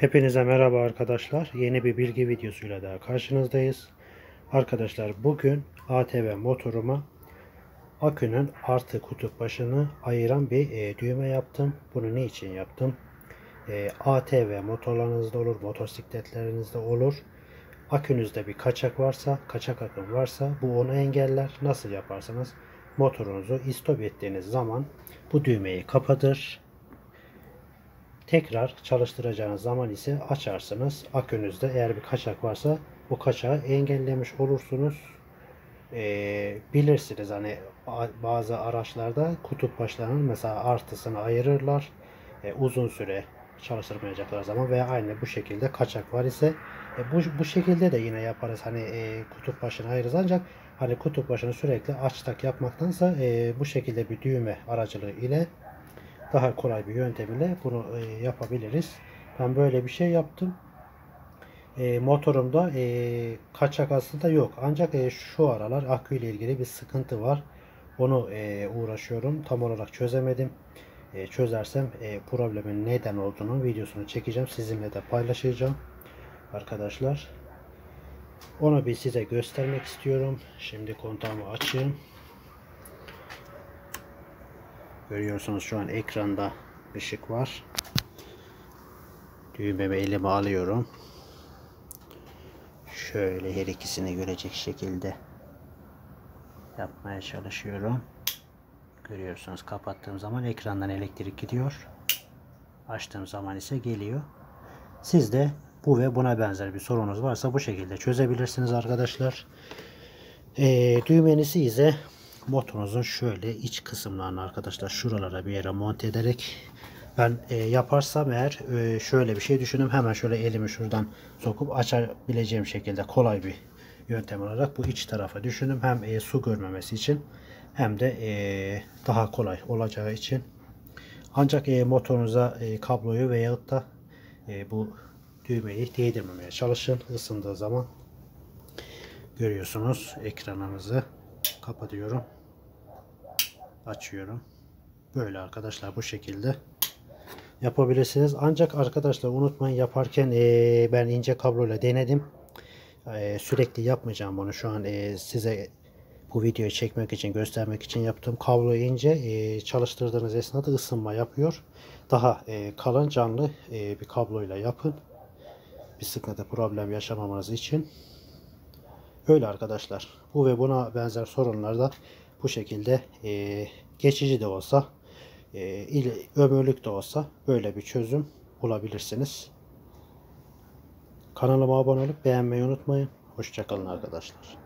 Hepinize merhaba arkadaşlar. Yeni bir bilgi videosuyla daha karşınızdayız. Arkadaşlar bugün ATV motoruma akünün artı kutup başını ayıran bir e, düğme yaptım. Bunu ne için yaptım? E, ATV motorlarınızda olur, motosikletlerinizde olur. Akünüzde bir kaçak varsa, kaçak akım varsa bu onu engeller. Nasıl yaparsanız motorunuzu istop ettiğiniz zaman bu düğmeyi kapatır Tekrar çalıştıracağınız zaman ise açarsınız. Akünüzde eğer bir kaçak varsa bu kaçağı engellemiş olursunuz. Ee, bilirsiniz hani bazı araçlarda kutup başlarının mesela artısını ayırırlar. Ee, uzun süre çalıştırmayacaklar zaman veya aynı bu şekilde kaçak var ise e, bu, bu şekilde de yine yaparız. Hani e, kutup başını ayırırız ancak hani kutup başını sürekli aç tak yapmaktansa e, bu şekilde bir düğme aracılığı ile daha kolay bir yöntem ile bunu e, yapabiliriz. Ben böyle bir şey yaptım. E, motorumda e, kaçak aslında yok. Ancak şu aralar akü ile ilgili bir sıkıntı var. Onu uğraşıyorum. Tam olarak çözemedim. Çözersem e, problemin neden olduğunu videosunu çekeceğim. Sizinle de paylaşacağım. Arkadaşlar. Onu bir size göstermek istiyorum. Şimdi kontağımı açayım. Görüyorsunuz şu an ekranda ışık var. Düğmemi elime alıyorum. Şöyle her ikisini görecek şekilde yapmaya çalışıyorum. Görüyorsunuz kapattığım zaman ekrandan elektrik gidiyor. Açtığım zaman ise geliyor. Siz de bu ve buna benzer bir sorunuz varsa bu şekilde çözebilirsiniz arkadaşlar. Ee, düğmenizi ise motorunuzun şöyle iç kısımlarını arkadaşlar şuralara bir yere monte ederek ben e, yaparsam eğer e, şöyle bir şey düşündüm. Hemen şöyle elimi şuradan sokup açabileceğim şekilde kolay bir yöntem olarak bu iç tarafa düşündüm. Hem e, su görmemesi için hem de e, daha kolay olacağı için. Ancak e, motorunuza e, kabloyu veyahut da e, bu düğmeyi değdirmemeye çalışın ısındığı zaman. Görüyorsunuz ekranınızı kapatıyorum. Açıyorum. Böyle arkadaşlar bu şekilde yapabilirsiniz. Ancak arkadaşlar unutmayın yaparken e, ben ince kabloyla denedim. E, sürekli yapmayacağım bunu. Şu an e, size bu videoyu çekmek için göstermek için yaptığım kablo ince e, çalıştırdığınız esnada ısınma yapıyor. Daha e, kalın canlı e, bir kabloyla yapın. Bir sıkıntı problem yaşamamanız için. Öyle arkadaşlar. Bu ve buna benzer sorunlarda bu şekilde e, geçici de olsa e, ömürlük de olsa böyle bir çözüm bulabilirsiniz. Kanalıma abone olup beğenmeyi unutmayın. Hoşçakalın arkadaşlar.